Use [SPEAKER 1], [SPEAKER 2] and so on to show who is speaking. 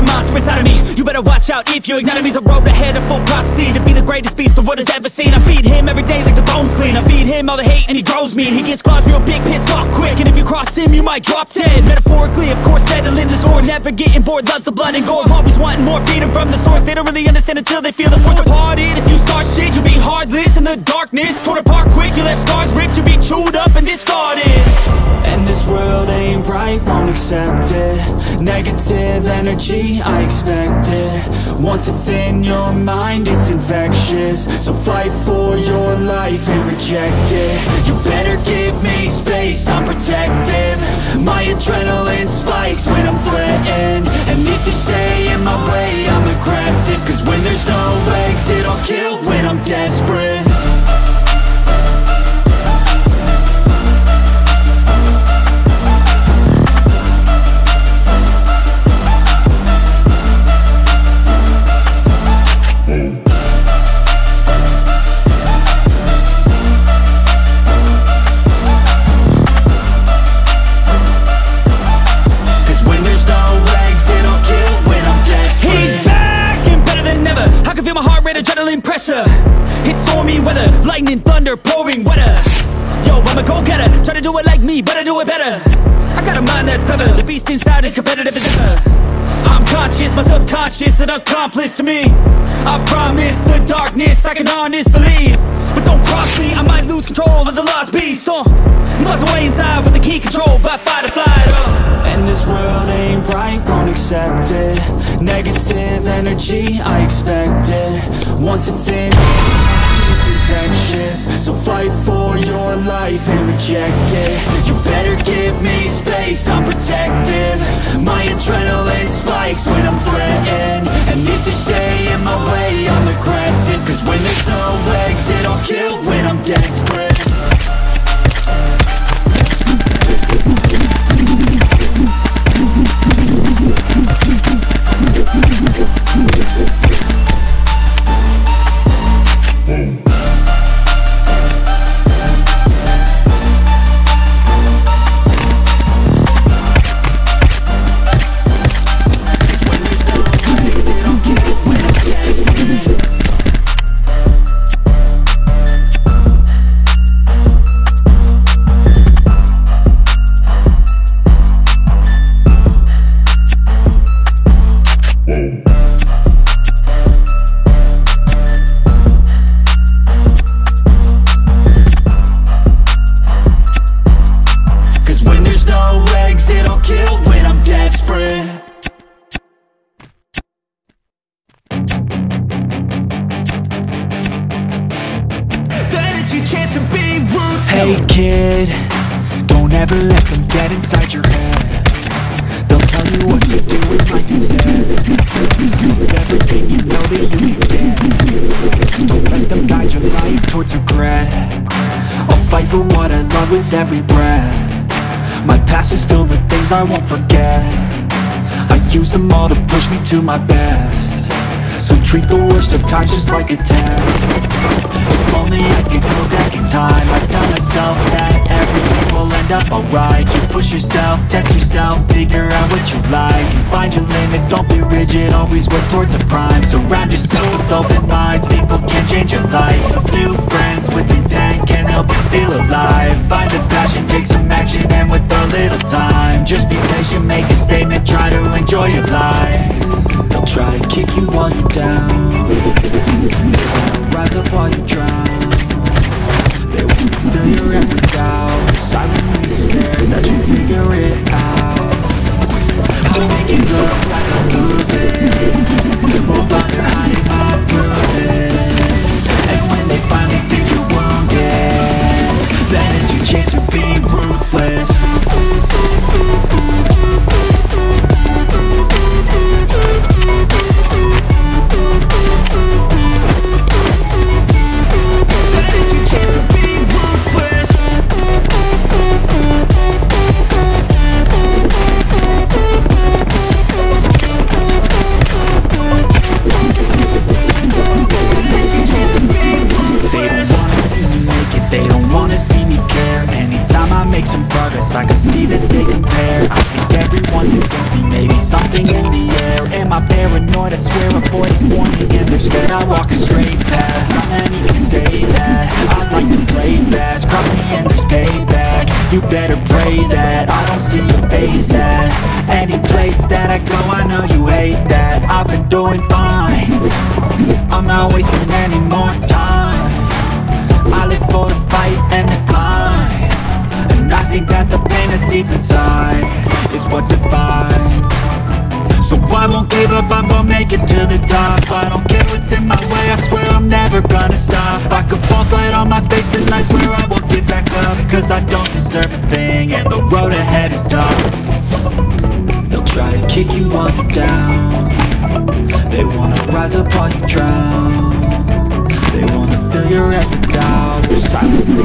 [SPEAKER 1] a monster inside of me You better watch out if you ignite him a road ahead of full prophecy To be the greatest beast the world has ever seen. I feed him every day like the bones clean. I feed him all the hate and he grows me. And he gets claws real big, pissed off quick. And if you cross him, you might drop dead. Metaphorically, of course, settling the Never getting bored, loves the blood and gore. Always wanting more, feed him from the source. They don't really understand until they feel the force departed. If you start shit you'll be heartless in the darkness. Torn apart quick, you left scars ripped. You be chewed up and discarded.
[SPEAKER 2] And this world ain't right, won't accept it. Negative energy, I expect it. Once it's in your mind, it's infectious. So fight for your life and reject it. You better give me space, I'm protective. My adrenaline spikes when I'm threatened if you stay in my way, I'm aggressive. Cause when
[SPEAKER 1] lightning, thunder, pouring weather Yo, I'm a go-getter, try to do it like me, but I do it better. I got a mind that's clever, the beast inside is competitive as ever. I'm conscious, my subconscious, an accomplice to me. I promise the darkness, I can honest believe. But don't cross me, I might lose control of the lost beast. Uh, locked away inside with the key controlled by fight or flight uh.
[SPEAKER 2] And this world ain't right, won't accept it. Negative energy, I expect it. Once it's in So fight for your life and reject it. You better give me space, I'm protective. My adrenaline spikes when I'm threatened kill when I'm desperate. Hey kid, don't ever let them get inside your head. They'll tell you what to do with life instead. With everything you know that you can get Don't let them guide your life towards regret. I'll fight for what I love with every breath past is filled with things I won't forget. I use them all to push me to my best. So treat the worst of times just like a test. If only I could go back in time. I'd tell myself that everything will end up alright. Just push yourself, test yourself, figure out what you like. And find your limits, don't be rigid, always work towards a prime. Surround yourself with open minds, people pray that I don't see your face at Any place that I go. I know you hate that. I've been doing fine. I'm not wasting any more time. I live for the fight and the climb. And I think that the pain that's deep inside Is what defines. So I won't give up, I'm gonna make it to the top. I don't care what's in my way, I swear I'm never gonna stop. I could fall flat on my face and I swear I won't get back up Cause I don't deserve a thing and the road ahead is dark. They'll try to kick you while you're down. They wanna rise up while you drown. They wanna fill your with doubt